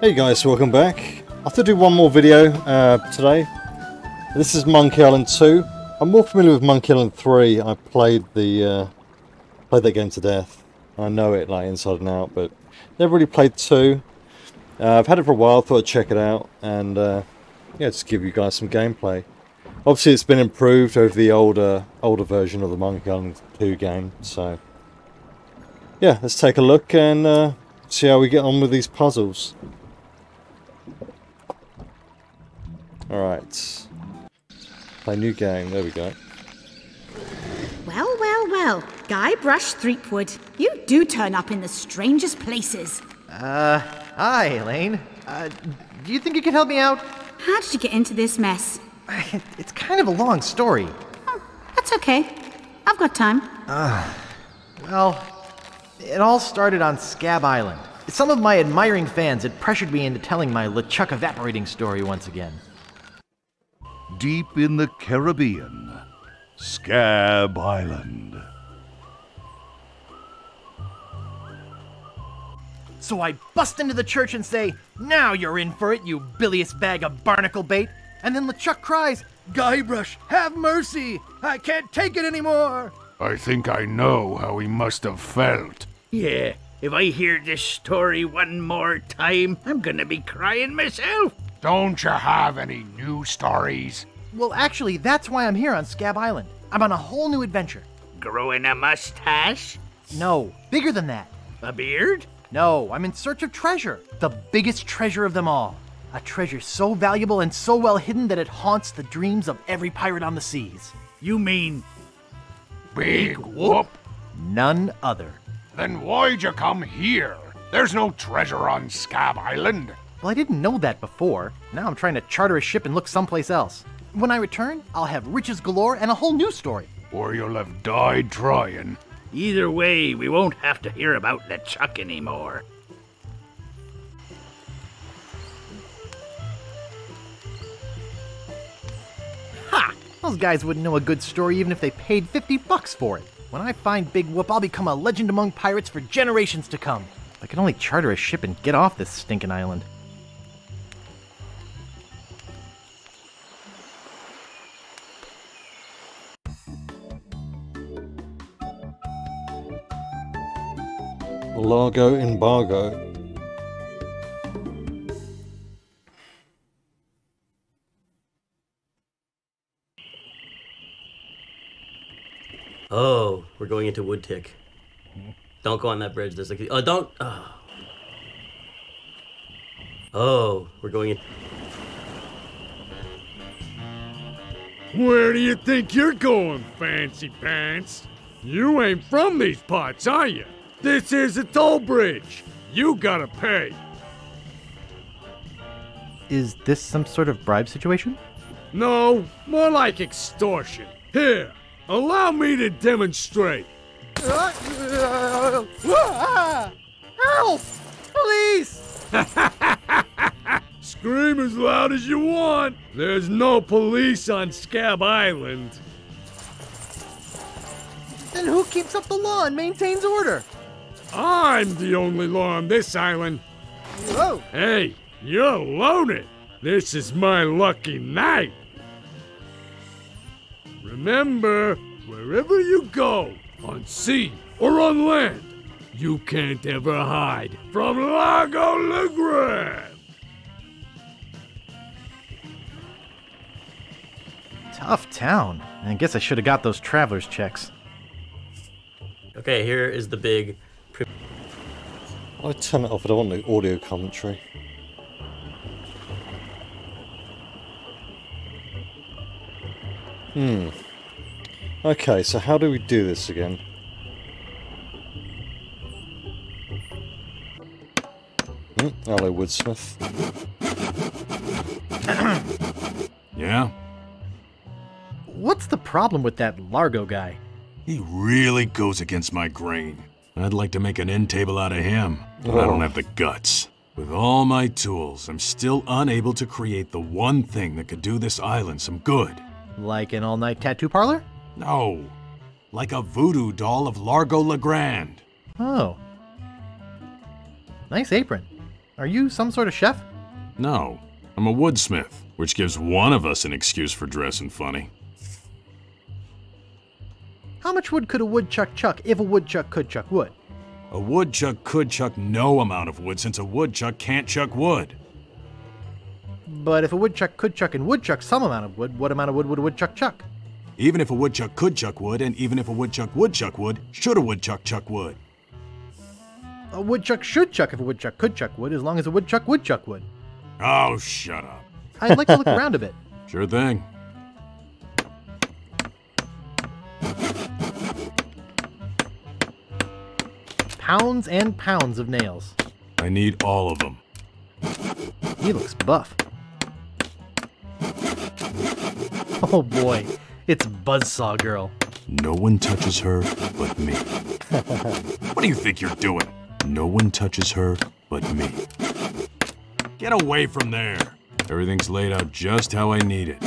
Hey guys, welcome back. I have to do one more video uh, today. This is Monkey Island 2. I'm more familiar with Monkey Island 3. I played the uh, played that game to death. I know it like inside and out, but never really played 2. Uh, I've had it for a while, thought I'd check it out, and uh, yeah, just give you guys some gameplay. Obviously, it's been improved over the older older version of the Monkey Island 2 game, so yeah, let's take a look and uh, see how we get on with these puzzles. Alright. Play new game, there we go. Well, well, well. Guybrush Threepwood, you do turn up in the strangest places. Uh, hi, Elaine. Uh, do you think you could help me out? How did you get into this mess? It's kind of a long story. Oh, that's okay. I've got time. Ah, well, it all started on Scab Island. Some of my admiring fans had pressured me into telling my LeChuck evaporating story once again. Deep in the Caribbean, Scab Island. So I bust into the church and say, Now you're in for it, you bilious bag of barnacle bait. And then LeChuck cries, Guybrush, have mercy! I can't take it anymore! I think I know how he must have felt. Yeah, if I hear this story one more time, I'm gonna be crying myself. Don't you have any new stories? Well, actually, that's why I'm here on Scab Island. I'm on a whole new adventure. Growing a mustache? No, bigger than that. A beard? No, I'm in search of treasure. The biggest treasure of them all. A treasure so valuable and so well hidden that it haunts the dreams of every pirate on the seas. You mean Big whoop? None other. Then why'd you come here? There's no treasure on Scab Island. Well, I didn't know that before. Now I'm trying to charter a ship and look someplace else. When I return, I'll have riches galore and a whole new story. Or you'll have died trying. either way, we won't have to hear about LeChuck anymore. Ha! Those guys wouldn't know a good story even if they paid 50 bucks for it. When I find Big Whoop, I'll become a legend among pirates for generations to come. I can only charter a ship and get off this stinking island. Largo embargo. Oh, we're going into Woodtick. Don't go on that bridge. There's like, oh, don't. Oh, oh we're going in. Where do you think you're going, fancy pants? You ain't from these parts, are you? This is a toll bridge. You gotta pay. Is this some sort of bribe situation? No, more like extortion. Here, allow me to demonstrate. Help! Police! Scream as loud as you want. There's no police on Scab Island. Then who keeps up the law and maintains order? I'm the only law on this island. Whoa! Hey, you're loaded. This is my lucky night. Remember, wherever you go, on sea or on land, you can't ever hide from Largo Legrand. Tough town. I guess I should have got those traveler's checks. Okay, here is the big. I turn it off, I don't want the audio commentary. Hmm. Okay, so how do we do this again? Hmm, hello, Woodsmith. Yeah? What's the problem with that Largo guy? He really goes against my grain. I'd like to make an end table out of him, but I don't have the guts. With all my tools, I'm still unable to create the one thing that could do this island some good. Like an all night tattoo parlor? No, like a voodoo doll of Largo Legrand. Oh. Nice apron. Are you some sort of chef? No, I'm a woodsmith, which gives one of us an excuse for dressing funny. How much wood could a woodchuck chuck if a woodchuck could chuck wood? A woodchuck could chuck no amount of wood since a woodchuck can't chuck wood. But if a woodchuck could chuck and woodchuck some amount of wood, what amount of wood would a woodchuck chuck? Even if a woodchuck could chuck wood, and even if a woodchuck would chuck wood, should a woodchuck chuck wood? A woodchuck should chuck if a woodchuck could chuck wood, as long as a woodchuck would chuck wood. Oh, shut up. I'd like to look around a bit. Sure thing. Pounds and pounds of nails. I need all of them. He looks buff. Oh boy, it's Buzzsaw Girl. No one touches her but me. what do you think you're doing? No one touches her but me. Get away from there. Everything's laid out just how I need it.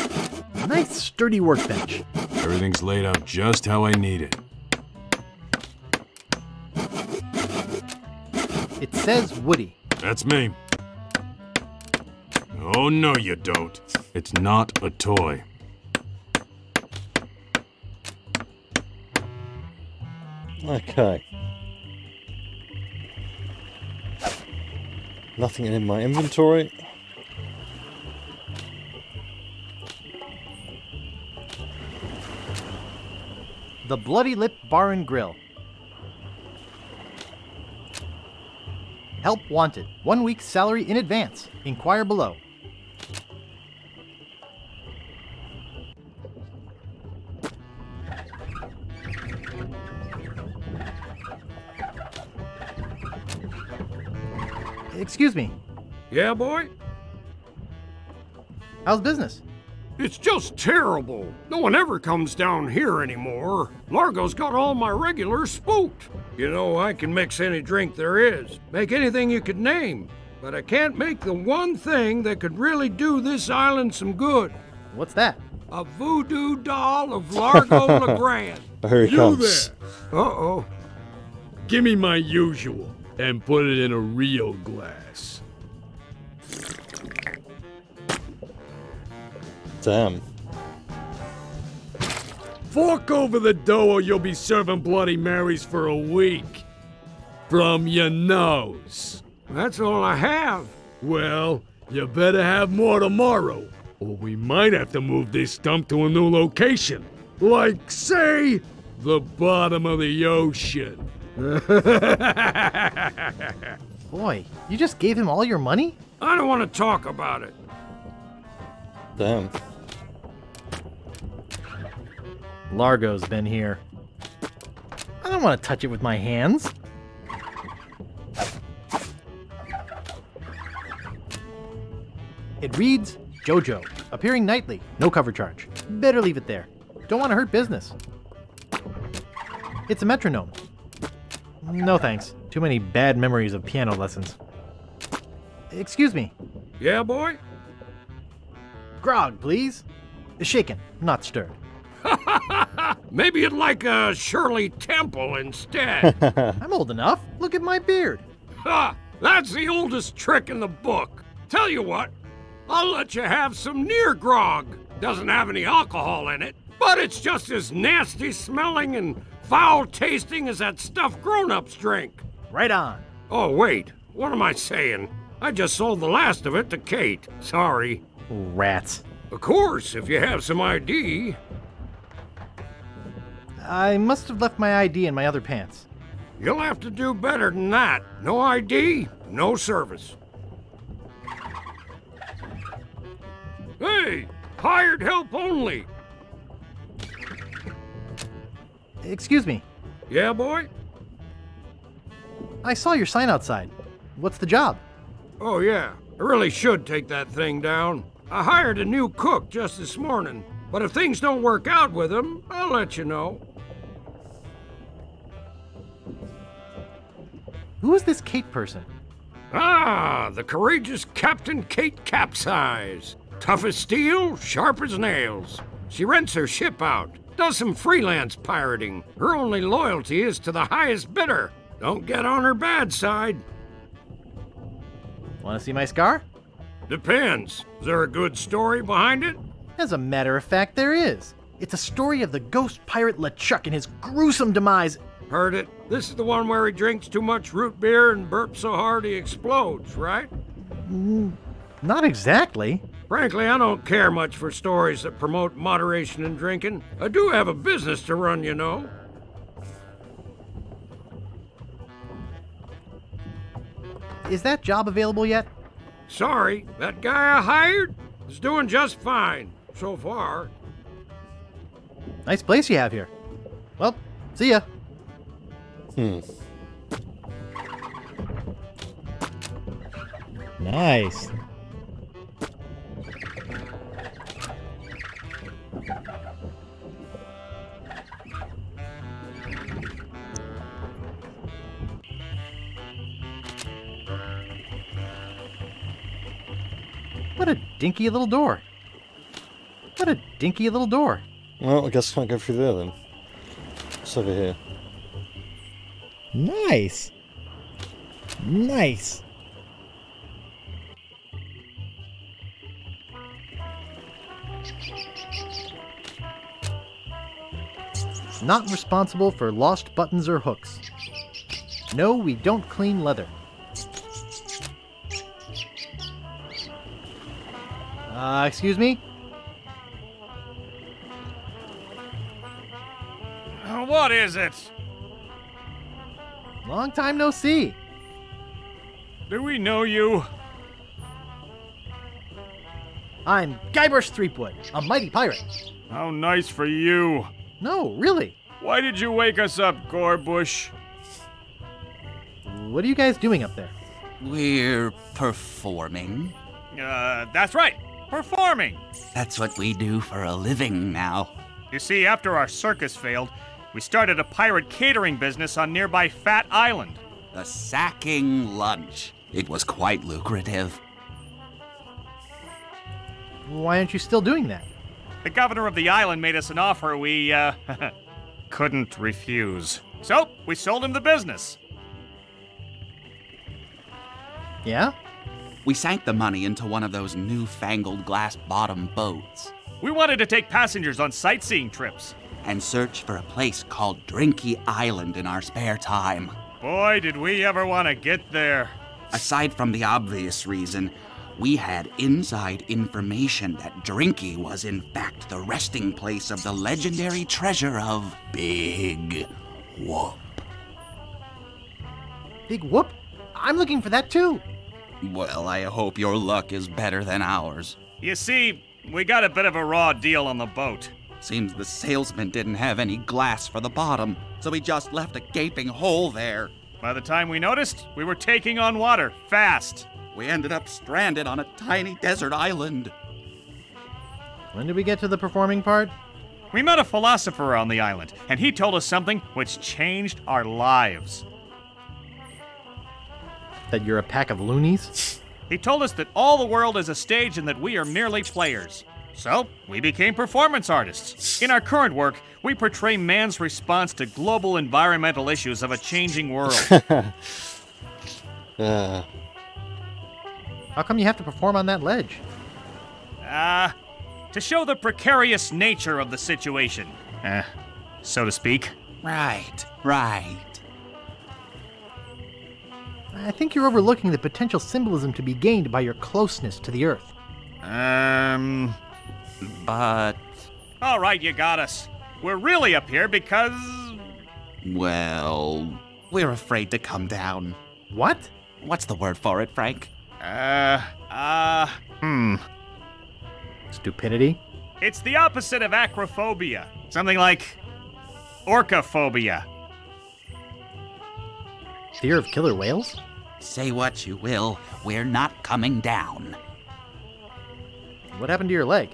Nice sturdy workbench. Everything's laid out just how I need it. It says Woody. That's me. Oh, no, you don't. It's not a toy. Okay. Nothing in my inventory. The Bloody Lip Bar and Grill. Help wanted. One week's salary in advance. Inquire below. Excuse me. Yeah, boy? How's business? It's just terrible. No one ever comes down here anymore. Largo's got all my regulars spooked. You know, I can mix any drink there is, make anything you could name, but I can't make the one thing that could really do this island some good. What's that? A voodoo doll of Largo LeGrand. Here he You comes. Uh-oh. Give me my usual and put it in a real glass. Damn. Fork over the dough or you'll be serving Bloody Marys for a week. From your nose. That's all I have. Well, you better have more tomorrow, or we might have to move this stump to a new location. Like, say, the bottom of the ocean. Boy, you just gave him all your money? I don't want to talk about it. Damn. Largo's been here. I don't want to touch it with my hands. It reads JoJo, appearing nightly, no cover charge. Better leave it there. Don't want to hurt business. It's a metronome. No thanks. Too many bad memories of piano lessons. Excuse me. Yeah, boy? Grog, please. Shaken, not stirred. Maybe you'd like a Shirley Temple instead. I'm old enough. Look at my beard. ha! That's the oldest trick in the book. Tell you what, I'll let you have some near grog. Doesn't have any alcohol in it, but it's just as nasty smelling and foul tasting as that stuff grown-ups drink. Right on. Oh, wait, what am I saying? I just sold the last of it to Kate. Sorry. Rats. Of course, if you have some ID. I must have left my ID in my other pants. You'll have to do better than that. No ID, no service. Hey, hired help only. Excuse me. Yeah, boy? I saw your sign outside. What's the job? Oh, yeah. I really should take that thing down. I hired a new cook just this morning, but if things don't work out with him, I'll let you know. Who is this Kate person? Ah, the courageous Captain Kate Capsize. Tough as steel, sharp as nails. She rents her ship out, does some freelance pirating. Her only loyalty is to the highest bidder. Don't get on her bad side. Want to see my scar? Depends. Is there a good story behind it? As a matter of fact, there is. It's a story of the ghost pirate LeChuck and his gruesome demise. Heard it. This is the one where he drinks too much root beer and burps so hard he explodes, right? Not exactly. Frankly, I don't care much for stories that promote moderation in drinking. I do have a business to run, you know. Is that job available yet? Sorry, that guy I hired is doing just fine so far. Nice place you have here. Well, see ya. Hmm. Nice. Dinky little door. What a dinky little door. Well, I guess I can't go through there then. It's over here. Nice. Nice. Not responsible for lost buttons or hooks. No, we don't clean leather. Uh, excuse me? What is it? Long time no see. Do we know you? I'm Guybrush Threepwood, a mighty pirate. How nice for you. No, really. Why did you wake us up, Gorbush? What are you guys doing up there? We're performing. Uh, that's right. Performing. That's what we do for a living now. You see, after our circus failed, we started a pirate catering business on nearby Phatt Island. The sacking lunch. It was quite lucrative. Why aren't you still doing that? The governor of the island made us an offer we, uh, couldn't refuse. So, we sold him the business. Yeah? We sank the money into one of those newfangled glass bottom boats We wanted to take passengers on sightseeing trips. and search for a place called Drinky Island in our spare time. Boy, did we ever want to get there. Aside from the obvious reason, we had inside information that Drinky was in fact the resting place of the legendary treasure of Big Whoop. Big whoop? I'm looking for that too. Well, I hope your luck is better than ours. You see, we got a bit of a raw deal on the boat. Seems the salesman didn't have any glass for the bottom, so he just left a gaping hole there. By the time we noticed, we were taking on water fast. We ended up stranded on a tiny desert island. When did we get to the performing part? We met a philosopher on the island, and he told us something which changed our lives. That you're a pack of loonies? He told us that all the world is a stage and that we are merely players. So, we became performance artists. In our current work, we portray man's response to global environmental issues of a changing world. Yeah. How come you have to perform on that ledge? Ah, to show the precarious nature of the situation. Eh, so to speak. Right, right. I think you're overlooking the potential symbolism to be gained by your closeness to the Earth. Um. But, All right, you got us. We're really up here because. well, we're afraid to come down. What? What's the word for it, Frank? Uh. Uh. Hmm. Stupidity? It's the opposite of acrophobia. Something like. Orcaphobia. Fear of killer whales? Say what you will, we're not coming down. What happened to your leg?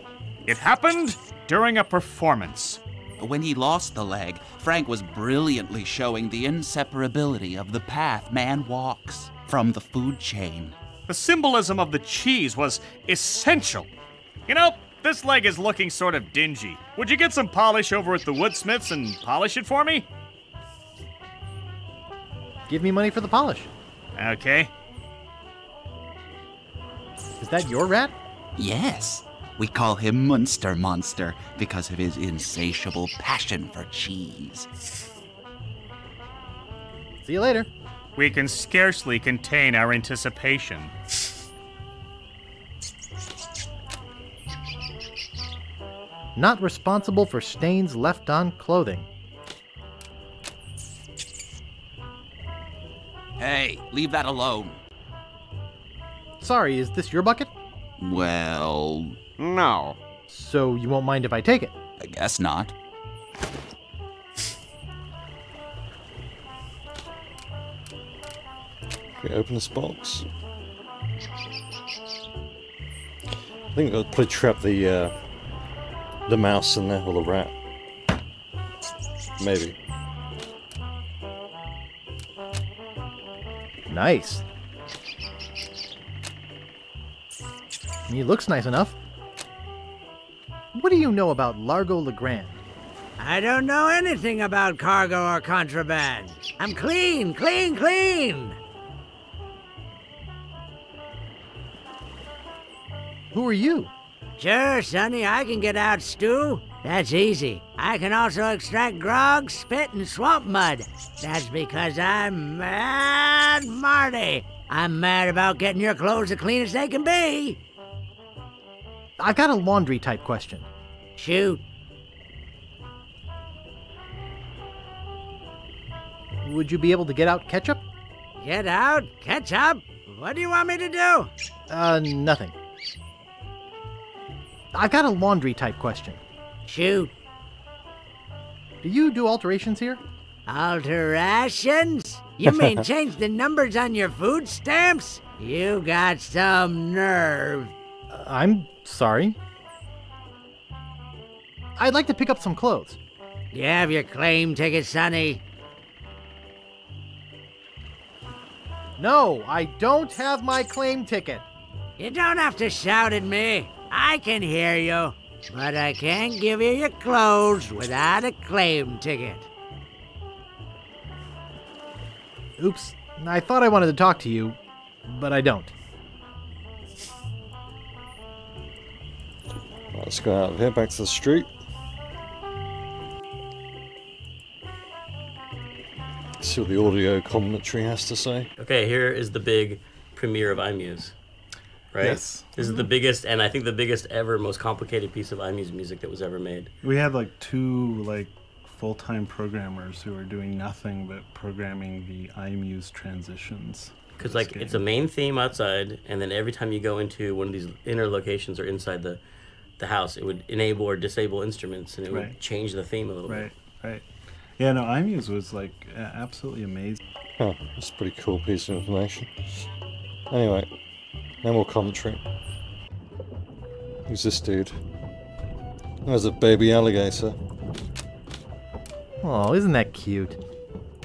It happened during a performance. When he lost the leg, Frank was brilliantly showing the inseparability of the path man walks from the food chain. The symbolism of the cheese was essential. You know, this leg is looking sort of dingy. Would you get some polish over at the Woodsmiths and polish it for me? Give me money for the polish. Okay. Is that your rat? Yes. We call him Munster Monster because of his insatiable passion for cheese. See you later. We can scarcely contain our anticipation. Not responsible for stains left on clothing. Hey, leave that alone. Sorry, is this your bucket? Well, No. So you won't mind if I take it? I guess not. Can we open this box? I think I'll probably trap the uh, the mouse in there or the rat. Maybe. Nice. He looks nice enough. What do you know about Largo Legrand? I don't know anything about cargo or contraband. I'm clean, clean, clean. Who are you? Sure, Sonny, I can get out stew. That's easy. I can also extract grog, spit, and swamp mud. That's because I'm mad Marty. I'm mad about getting your clothes as clean as they can be. I've got a laundry type question. Shoot. Would you be able to get out ketchup? Get out, ketchup? What do you want me to do? Uh, nothing. I've got a laundry type question. Shoot. Do you do alterations here? Alterations? You mean change the numbers on your food stamps? You got some nerve. Uh, I'm sorry. I'd like to pick up some clothes. You have your claim ticket, Sonny. No, I don't have my claim ticket. You don't have to shout at me. I can hear you. But I can't give you your clothes without a claim ticket. Oops, I thought I wanted to talk to you, but I don't. Let's go out of here, back to the street. See what the audio commentary has to say. Okay, here is the big premiere of iMuse. Right? Yes. This is the biggest, and I think the biggest ever, most complicated piece of iMuse music that was ever made. We had like two like full-time programmers who were doing nothing but programming the iMuse transitions. Because like it's a main theme outside, and then every time you go into one of these inner locations or inside the the house, it would enable or disable instruments, and it would change the theme a little bit. Right, bit. right. Yeah, no, iMuse was like absolutely amazing. Huh, that's a pretty cool piece of information. Anyway, no more commentary. Who's this dude? There's a baby alligator. Oh, isn't that cute?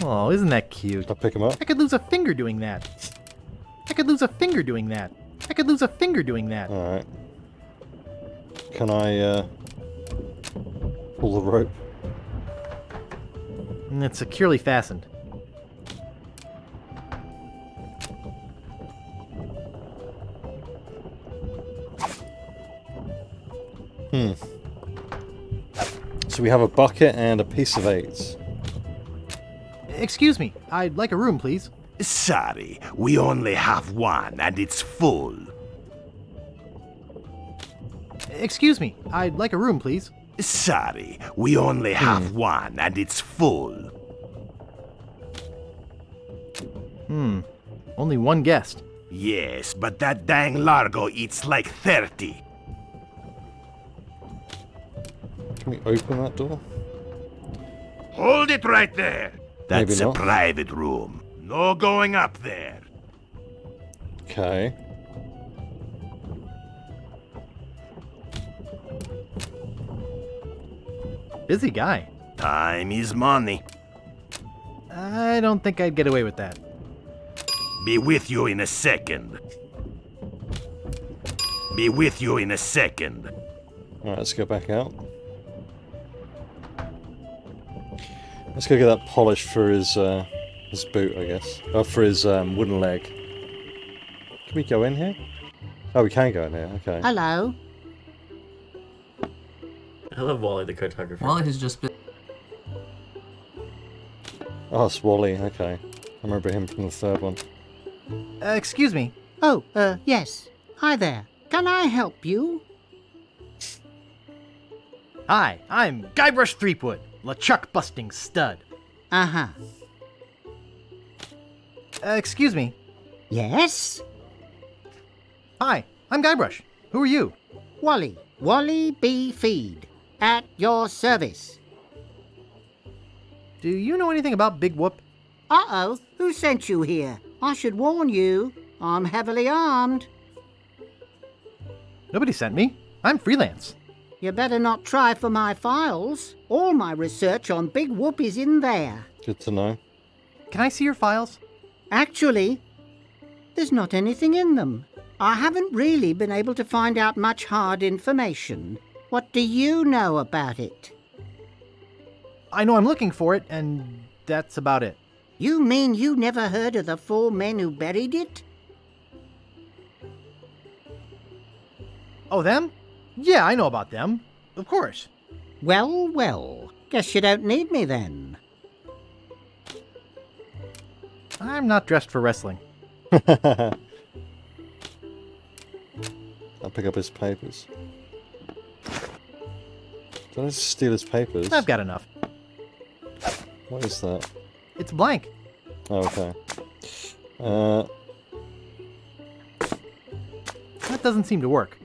Oh, isn't that cute? I'll pick him up. I could lose a finger doing that. I could lose a finger doing that. I could lose a finger doing that. Alright. Can I, uh, pull the rope? And it's securely fastened. Hmm. So we have a bucket and a piece of eight. Excuse me, I'd like a room, please. Sorry, we only have one and it's full. Excuse me, I'd like a room, please. Sorry, we only have one and it's full. Hmm, only one guest. Yes, but that dang Largo eats like 30. Can we open that door? Hold it right there. Maybe That's a not. private room. No going up there. Okay. Busy guy. Time is money. I don't think I'd get away with that. Be with you in a second. Be with you in a second. Alright, let's go back out. Let's go get that polish for his uh, his boot, I guess. Oh, for his um, wooden leg. Can we go in here? Oh, we can go in here. Okay. Hello. I love Wally the cartographer. Wally has just been. Oh, it's Wally. Okay. I remember him from the third one. Uh, excuse me. Oh, uh, yes. Hi there. Can I help you? Hi, I'm Guybrush Threepwood, LeChuck busting stud. Uh huh. Uh, excuse me. Yes? Hi, I'm Guybrush. Who are you? Wally. Wally B. Feed. At your service. Do you know anything about Big Whoop? Uh oh. Who sent you here? I should warn you. I'm heavily armed. Nobody sent me. I'm freelance. You better not try for my files. All my research on Big Whoop is in there. Good to know. Can I see your files? Actually, there's not anything in them. I haven't really been able to find out much hard information. What do you know about it? I know I'm looking for it, and that's about it. You mean you never heard of the four men who buried it? Oh, them? Yeah, I know about them. Of course. Well, well. Guess you don't need me then. I'm not dressed for wrestling. I'll pick up his papers. Did I just steal his papers? I've got enough. What is that? It's blank. Oh, okay. Uh, That doesn't seem to work.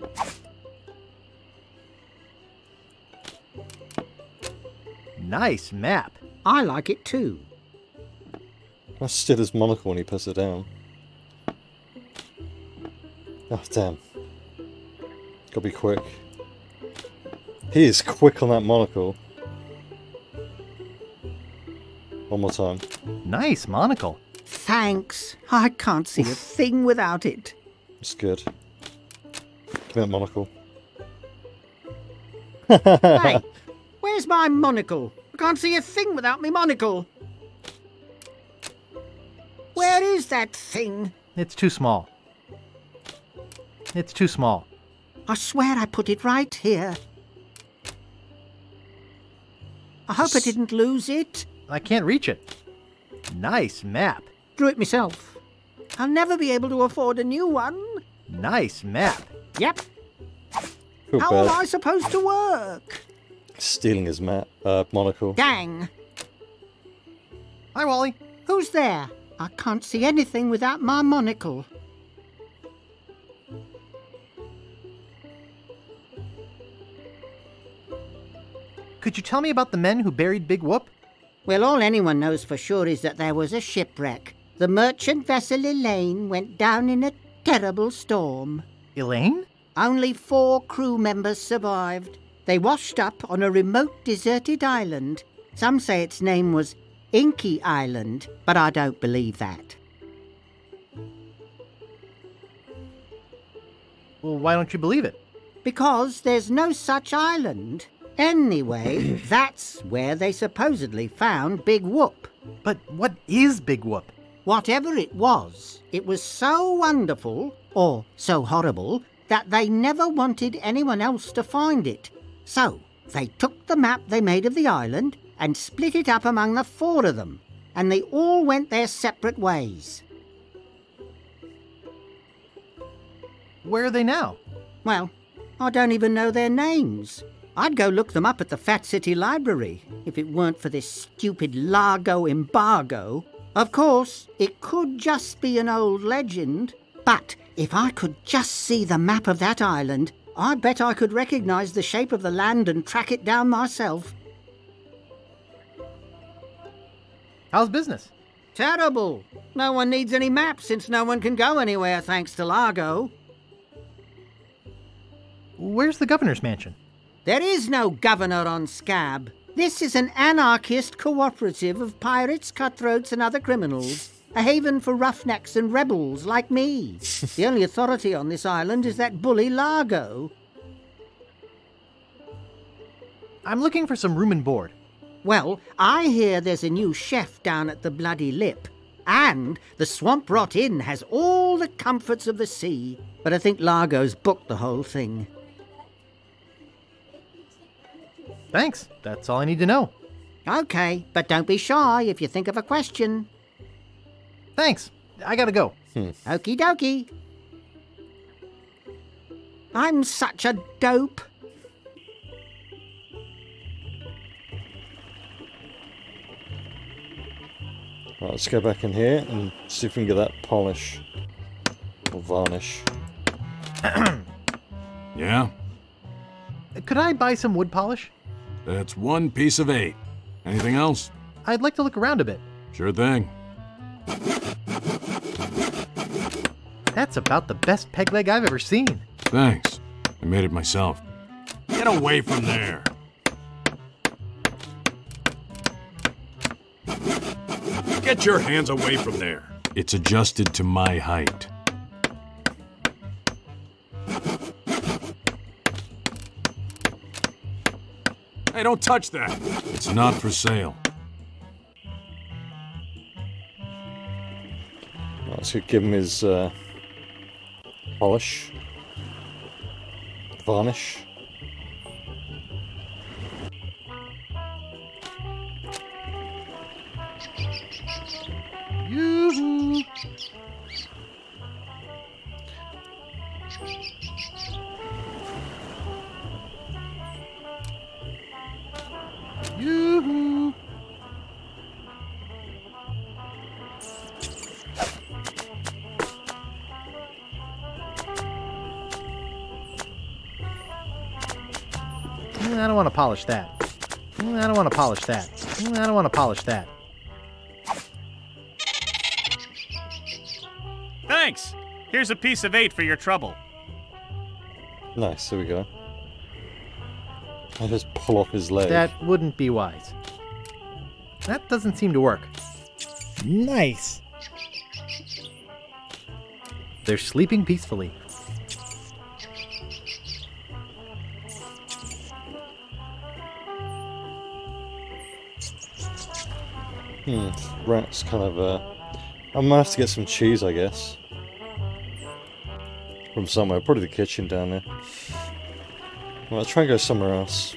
Nice map. I like it too. I steal his monocle when he puts it down. Oh, damn. Gotta be quick. He is quick on that monocle. One more time. Nice monocle. Thanks. I can't see a thing without it. It's good. Give me that monocle. hey, where's my monocle? I can't see a thing without my monocle. Where is that thing? It's too small. It's too small. I swear I put it right here. I hope I didn't lose it. I can't reach it. Nice map. Drew it myself. I'll never be able to afford a new one. Nice map. Yep. Feel How bad. am I supposed to work? Stealing his map, uh, monocle. Dang. Hi, Wally. Who's there? I can't see anything without my monocle. Could you tell me about the men who buried Big Whoop? Well, all anyone knows for sure is that there was a shipwreck. The merchant vessel Elaine went down in a terrible storm. Elaine? Only four crew members survived. They washed up on a remote deserted island. Some say its name was Dinky Island, but I don't believe that. Well, why don't you believe it? Because there's no such island. Anyway, that's where they supposedly found Big Whoop. But what is Big Whoop? Whatever it was, it was so wonderful, or so horrible, that they never wanted anyone else to find it. So, they took the map they made of the island and split it up among the four of them, and they all went their separate ways. Where are they now? Well, I don't even know their names. I'd go look them up at the Phatt City Library if it weren't for this stupid Largo embargo. Of course, it could just be an old legend, but if I could just see the map of that island, I bet I could recognize the shape of the land and track it down myself. How's business? Terrible. No one needs any maps since no one can go anywhere thanks to Largo. Where's the governor's mansion? There is no governor on Scab. This is an anarchist cooperative of pirates, cutthroats, and other criminals. A haven for roughnecks and rebels like me. the only authority on this island is that bully Largo. I'm looking for some room and board. Well, I hear there's a new chef down at the Bloody Lip. And the Swamp Rot Inn has all the comforts of the sea. But I think Largo's booked the whole thing. Thanks. That's all I need to know. Okay, but don't be shy if you think of a question. Thanks. I gotta go. Hmm. Okie dokie. I'm such a dope. Right, let's go back in here and see if we can get that polish or varnish. Yeah? Could I buy some wood polish? That's one piece of eight. Anything else? I'd like to look around a bit. Sure thing. That's about the best peg leg I've ever seen. Thanks. I made it myself. Get away from there. Get your hands away from there. It's adjusted to my height. Hey, don't touch that. It's not for sale. Right, let's give him his uh, polish, varnish. Polish that. Mm, I don't want to polish that. Mm, I don't want to polish that. Thanks. Here's a piece of eight for your trouble. Nice, there we go. I just pull off his leg. That wouldn't be wise. That doesn't seem to work. Nice. They're sleeping peacefully. Hmm, rat's kind of uh I'm gonna have to get some cheese, I guess. From somewhere, probably the kitchen down there. Well, let's try and go somewhere else.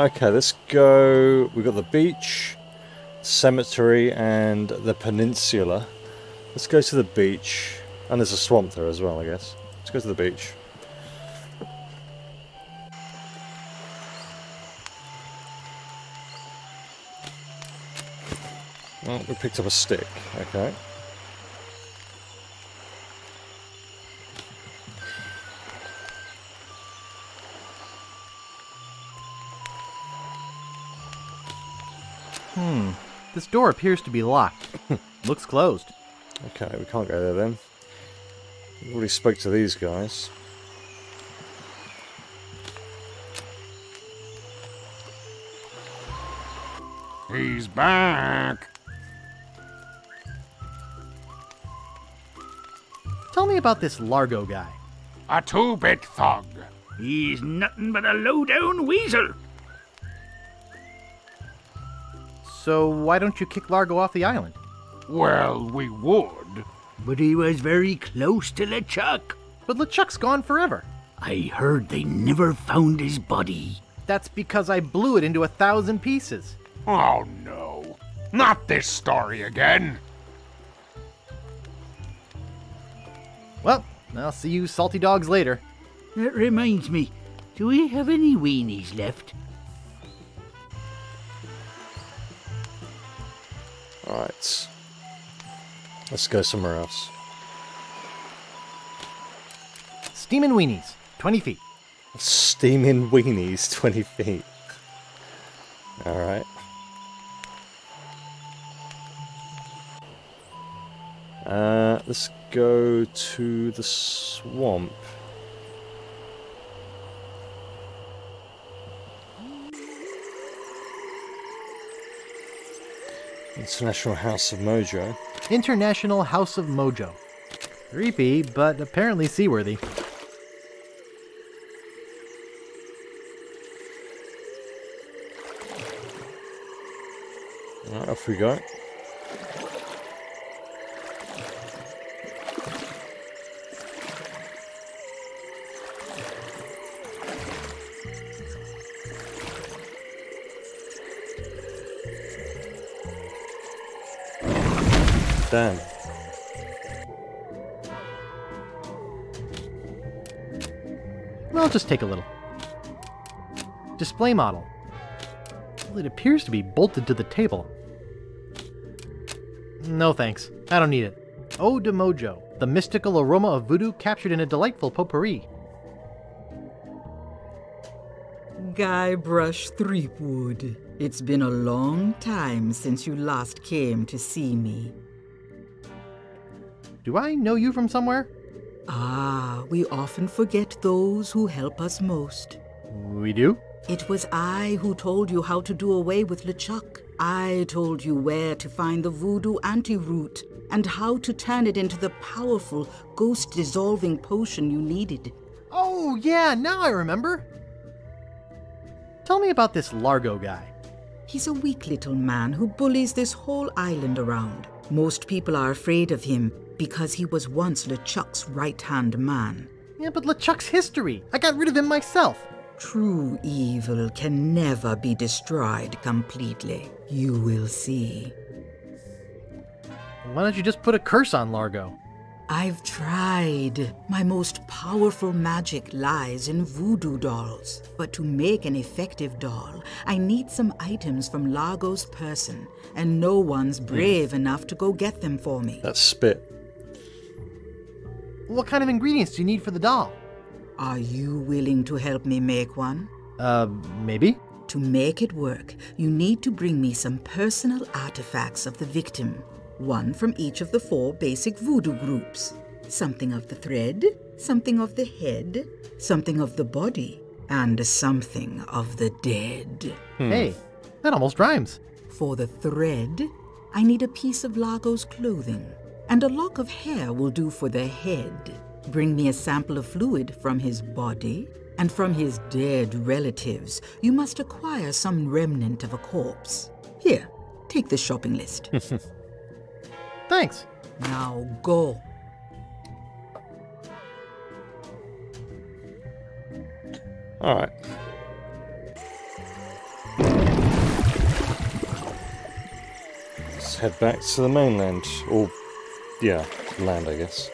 Okay, let's go. We've got the beach, cemetery, and the peninsula. Let's go to the beach. And there's a swamp there as well, I guess. Let's go to the beach. Oh, we picked up a stick. Okay. This door appears to be locked. Looks closed. Okay, we can't go there then. We already spoke to these guys. He's back. Tell me about this Largo guy. A two-bit thug. He's nothing but a low-down weasel. So why don't you kick Largo off the island? Well, we would. But he was very close to LeChuck. But LeChuck's gone forever. I heard they never found his body. That's because I blew it into a thousand pieces. Oh no. Not this story again. Well, I'll see you salty dogs later. That reminds me, do we have any weenies left? Alright. Let's go somewhere else. Steaming weenies, 20 feet. Steaming weenies, 20 feet. Alright. Uh, let's go to the swamp. International House of Mojo. International House of Mojo. Creepy, but apparently seaworthy. Right, off we go. Damn. Well, just take a little. Display model. Well, it appears to be bolted to the table. No thanks. I don't need it. Ode de Mojo, the mystical aroma of voodoo captured in a delightful potpourri. Guybrush Threepwood, it's been a long time since you last came to see me. Do I know you from somewhere? Ah, we often forget those who help us most. We do? It was I who told you how to do away with LeChuck. I told you where to find the voodoo anti-root and how to turn it into the powerful ghost dissolving potion you needed. Oh, yeah, now I remember. Tell me about this Largo guy. He's a weak little man who bullies this whole island around. Most people are afraid of him because he was once LeChuck's right hand man. Yeah, but LeChuck's history. I got rid of him myself. True evil can never be destroyed completely. You will see. Why don't you just put a curse on Largo? I've tried. My most powerful magic lies in voodoo dolls. But to make an effective doll, I need some items from Largo's person, and no one's hmm. brave enough to go get them for me. That's spit. What kind of ingredients do you need for the doll? Are you willing to help me make one? Uh, maybe? To make it work, you need to bring me some personal artifacts of the victim. One from each of the four basic voodoo groups. Something of the thread, something of the head, something of the body, and something of the dead. Hey, that almost rhymes. For the thread, I need a piece of Largo's clothing, and a lock of hair will do for the head. Bring me a sample of fluid from his body, and from his dead relatives, you must acquire some remnant of a corpse. Here, take the shopping list. Thanks. Now go. Alright. Let's head back to the mainland. Or, yeah, land, I guess.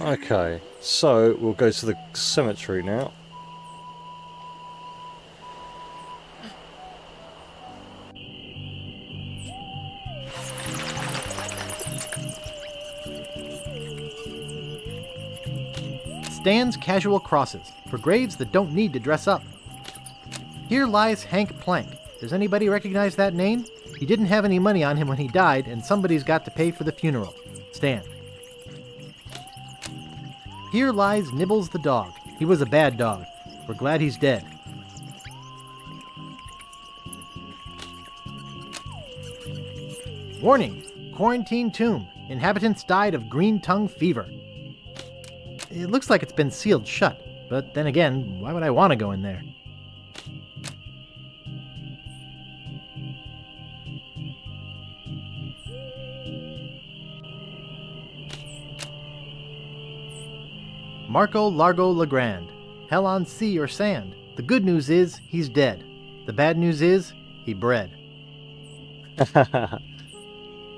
Okay, so we'll go to the cemetery now. Stan's Casual Crosses, for graves that don't need to dress up. Here lies Hank Plank. Does anybody recognize that name? He didn't have any money on him when he died, and somebody's got to pay for the funeral. Stan. Here lies Nibbles the dog. He was a bad dog. We're glad he's dead. Warning! Quarantine tomb. Inhabitants died of green tongue fever. It looks like it's been sealed shut, but then again, why would I want to go in there? Marco Largo Legrand. Hell on sea or sand. The good news is he's dead. The bad news is he bred. I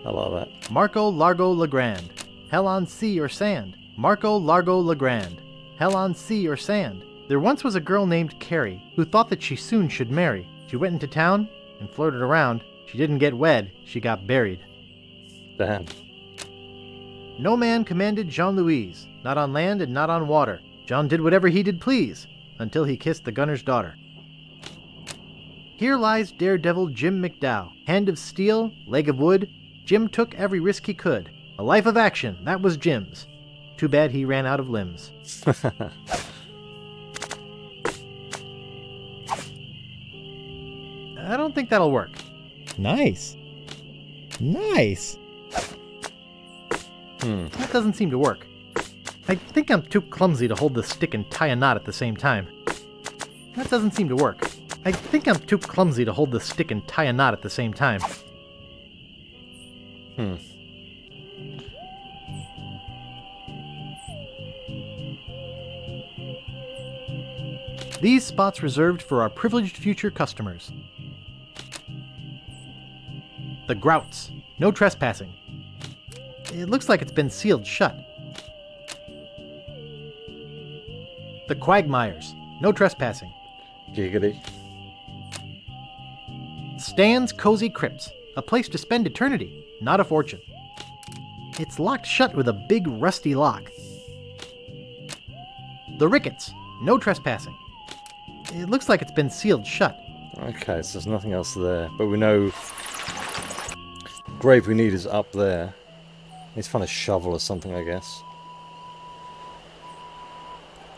love that. Marco Largo Legrand. Hell on sea or sand. Marco Largo Legrand. Hell on sea or sand. There once was a girl named Carrie who thought that she soon should marry. She went into town and flirted around. She didn't get wed, she got buried. Damn. No man commanded Jean Louise, not on land and not on water. John did whatever he did please, until he kissed the gunner's daughter. Here lies daredevil Jim McDowell. Hand of steel, leg of wood. Jim took every risk he could. A life of action, that was Jim's. Too bad he ran out of limbs. I don't think that'll work. Nice. Nice. Hmm. That doesn't seem to work. I think I'm too clumsy to hold the stick and tie a knot at the same time. That doesn't seem to work. I think I'm too clumsy to hold the stick and tie a knot at the same time. Hmm. These spots reserved for our privileged future customers. The Grouts. No trespassing. It looks like it's been sealed shut. The Quagmires. No trespassing. Giggity. Stan's Cozy Crypts. A place to spend eternity, not a fortune. It's locked shut with a big rusty lock. The rickets. No trespassing. It looks like it's been sealed shut. Okay, so there's nothing else there. But we know the grave we need is up there. To find a shovel or something, I guess.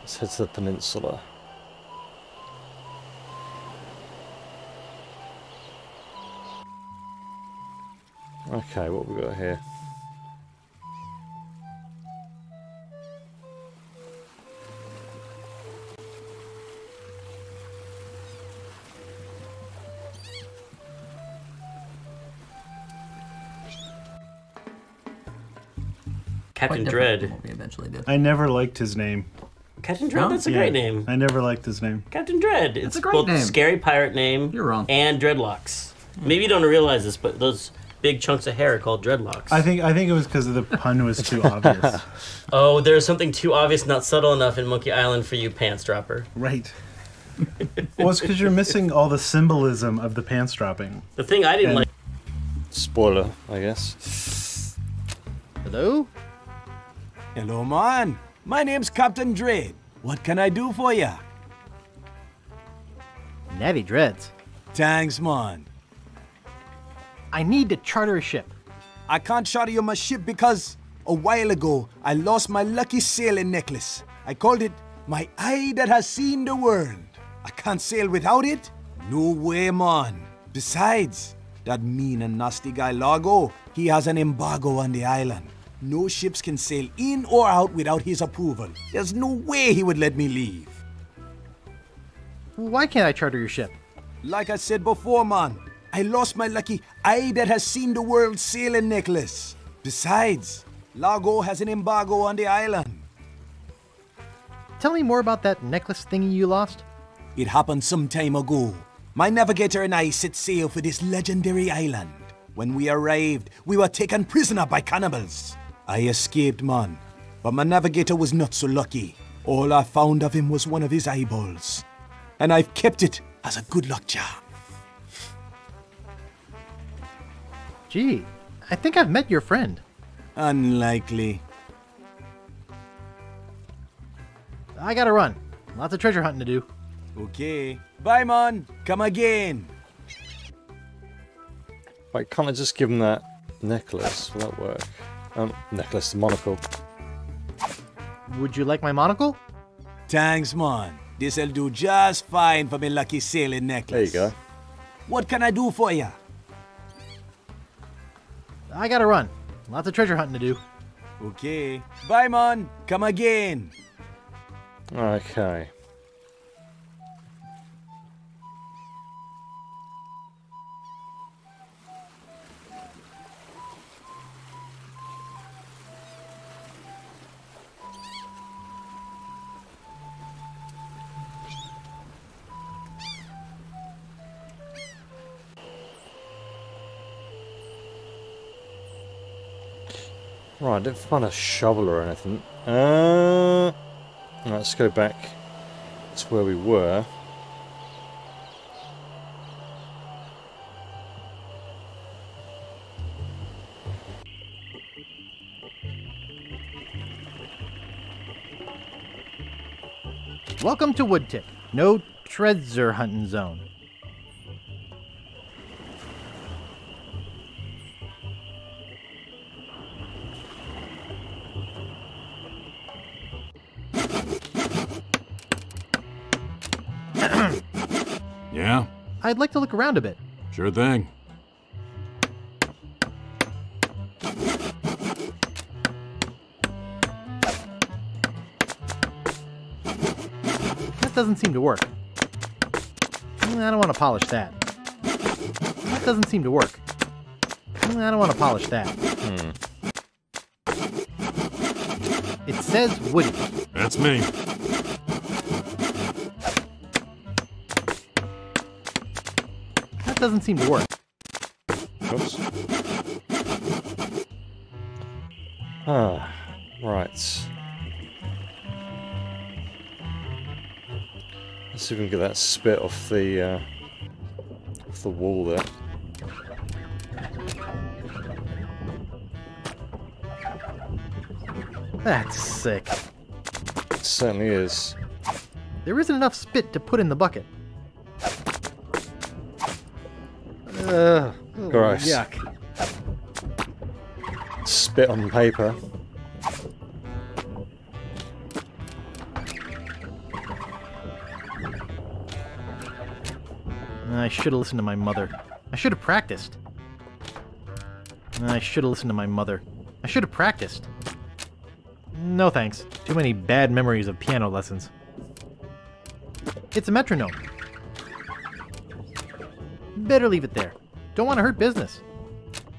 Let's head to the peninsula. Okay, what we got here? Captain Dread. what we eventually did. I never liked his name. Captain Dread, that's a Yeah, great name. I never liked his name. Captain Dread. It's a great both name. scary pirate name. You're wrong. And dreadlocks. Maybe you don't realize this, but those big chunks of hair are called dreadlocks. I think I think it was because the pun was too obvious. Oh, there's something too obvious, not subtle enough in Monkey Island for you, pants dropper. Right. well, it's because you're missing all the symbolism of the pants dropping. The thing I didn't And- like. Spoiler, I guess. Hello? Hello, man. My name's Captain Dread. What can I do for ya? Natty Dreads. Thanks, man. I need to charter a ship. I can't charter you my ship because a while ago I lost my lucky sailing necklace. I called it my eye that has seen the world. I can't sail without it? No way, man. Besides, that mean and nasty guy Largo, he has an embargo on the island. No ships can sail in or out without his approval. There's no way he would let me leave. Why can't I charter your ship? Like I said before, man, I lost my lucky eye that has seen the world sailing necklace. Besides, Largo has an embargo on the island. Tell me more about that necklace thingy you lost. It happened some time ago. My navigator and I set sail for this legendary island. When we arrived, we were taken prisoner by cannibals. I escaped, man, but my navigator was not so lucky. All I found of him was one of his eyeballs, and I've kept it as a good luck charm. Gee, I think I've met your friend. Unlikely. I gotta run. Lots of treasure hunting to do. Okay. Bye, man. Come again. Wait, can't I just give him that necklace? Will that work? Um, necklace, the monocle. Would you like my monocle? Thanks, man. This'll do just fine for me lucky sailing necklace. There you go. What can I do for ya? I gotta run. Lots of treasure hunting to do. Okay. Bye, man. Come again. Okay. Oh, I didn't find a shovel or anything. Uh, let's go back to where we were. Welcome to Woodtick, no treasure hunting zone. I'd like to look around a bit. Sure thing. That doesn't seem to work. Mm, I don't want to polish that. That doesn't seem to work. Mm, I don't want to polish that. Hmm. It says Woody. That's me. Doesn't seem to work. Oops. Ah, right. Let's see if we can get that spit off the uh, off the wall there. That's sick. It certainly is. There isn't enough spit to put in the bucket. Ugh. Gross. Yuck. Spit on paper. I should have listened to my mother. I should have practiced. I should have listened to my mother. I should have practiced. No thanks. Too many bad memories of piano lessons. It's a metronome. Better leave it there. Don't want to hurt business.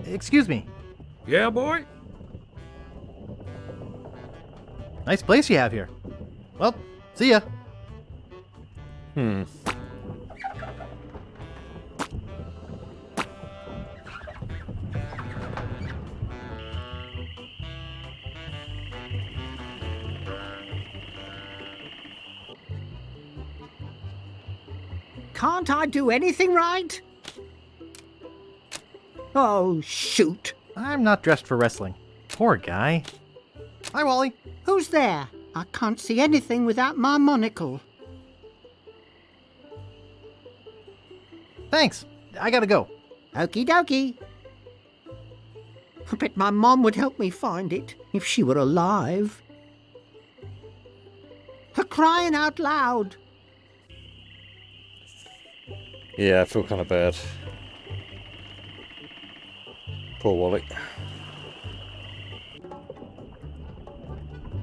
Excuse me. Yeah, boy? Nice place you have here. Well, see ya. Hmm. Can't I do anything right? Oh, shoot. I'm not dressed for wrestling. Poor guy. Hi, Wally. Who's there? I can't see anything without my monocle. Thanks. I gotta go. Okie dokie. I bet my mom would help me find it if she were alive. For crying out loud. Yeah, I feel kind of bad. Poor Wally.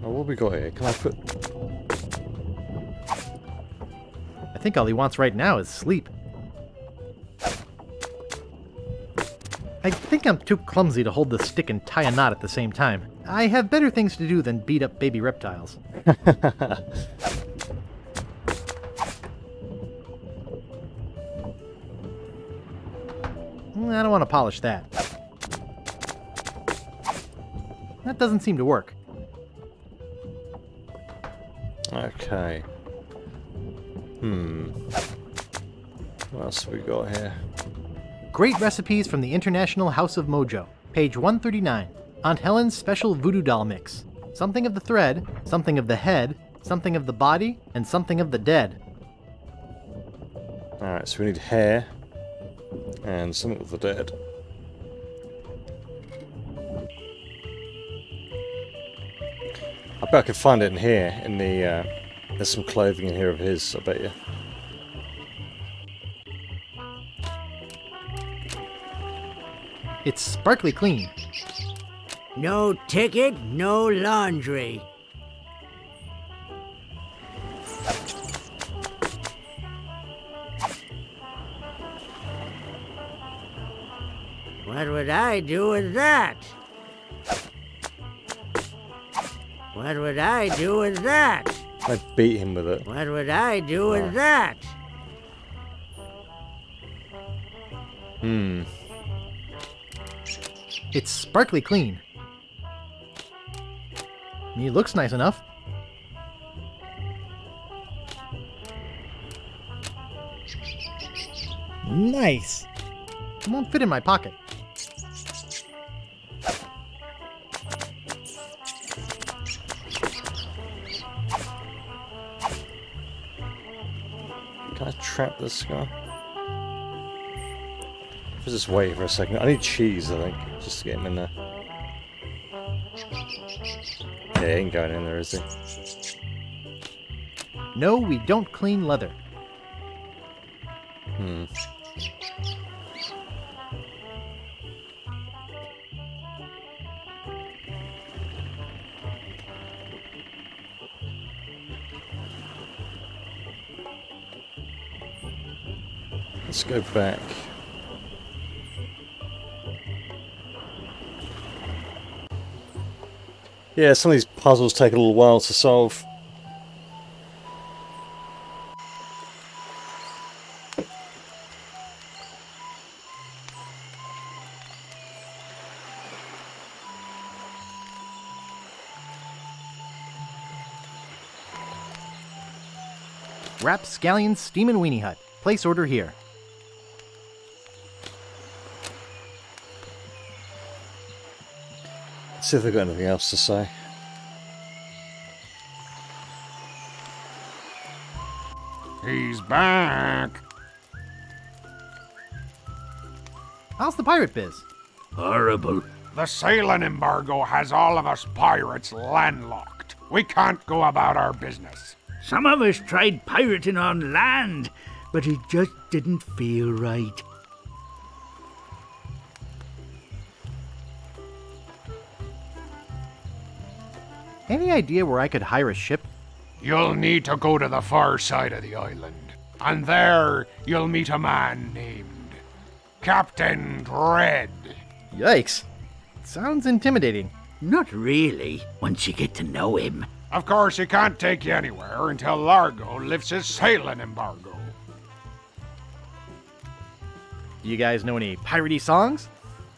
Oh, what we got here? Can I put... I think all he wants right now is sleep. I think I'm too clumsy to hold the stick and tie a knot at the same time. I have better things to do than beat up baby reptiles. Mm, I don't want to polish that. That doesn't seem to work. Okay. Hmm. What else have we got here? Great recipes from the International House of Mojo, page 139. Aunt Helen's special voodoo doll mix. Something of the thread, something of the head, something of the body, and something of the dead. Alright, so we need hair and something of the dead. I bet I could find it in here, in the, uh, there's some clothing in here of his, I bet you. It's sparkly clean. No ticket, no laundry. What would I do with that? What would I do with that? I beat him with it. What would I do with that? Hmm. It's sparkly clean. He looks nice enough. Nice. It won't fit in my pocket. Trap this guy? Let's Just wait for a second. I need cheese, I think, just to get him in there. Yeah, he ain't going in there, is he? No, we don't clean leather. Back. Yeah, some of these puzzles take a little while to solve. Wrap Rapscallion Steamin' Weenie Hut. Place order here. See if they've got anything else to say. He's back. How's the pirate biz? Horrible. The sailing embargo has all of us pirates landlocked. We can't go about our business. Some of us tried pirating on land, but it just didn't feel right. Any idea where I could hire a ship? You'll need to go to the far side of the island, and there you'll meet a man named Captain Dread. Yikes. Sounds intimidating. Not really, once you get to know him. Of course, he can't take you anywhere until Largo lifts his sailing embargo. Do you guys know any piratey songs?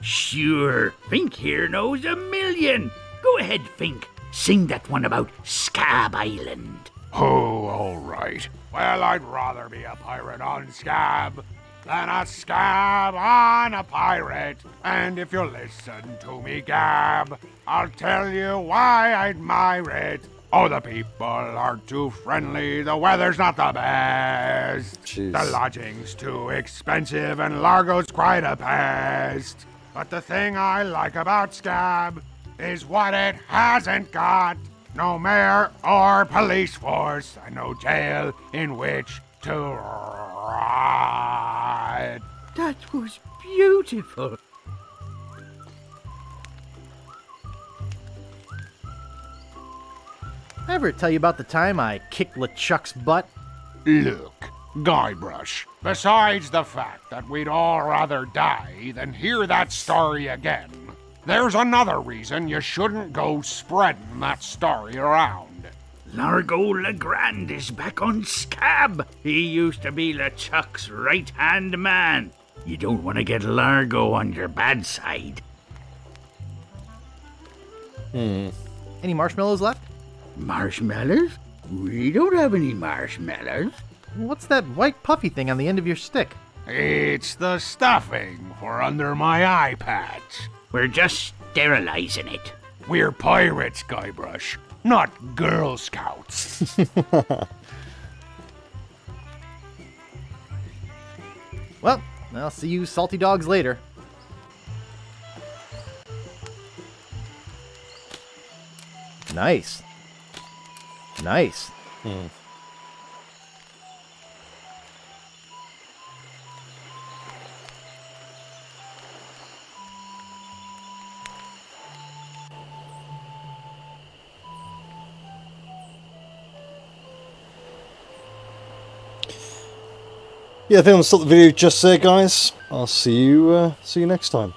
Sure, Fink here knows a million. Go ahead, Fink. Sing that one about Scab Island. Oh, all right. Well, I'd rather be a pirate on Scab than a scab on a pirate. And if you listen to me gab, I'll tell you why I admire it. Oh, the people are too friendly, the weather's not the best. Jeez. The lodging's too expensive, and Largo's quite a pest. But the thing I like about Scab is what it hasn't got. No mayor or police force, and no jail in which to ride. That was beautiful. Ever tell you about the time I kicked LeChuck's butt? Look, Guybrush, besides the fact that we'd all rather die than hear that story again, there's another reason you shouldn't go spreading that story around. Largo Legrand is back on Scab. He used to be LeChuck's right hand man. You don't want to get Largo on your bad side. Hmm. Any marshmallows left? Marshmallows? We don't have any marshmallows. What's that white puffy thing on the end of your stick? It's the stuffing for under my eye patch. We're just sterilizing it. We're pirates, Guybrush, not Girl Scouts. Well, I'll see you salty dogs later. Nice. Nice. Hmm. Yeah, I think I'm gonna stop the video just there, guys. I'll see you. Uh, see you next time.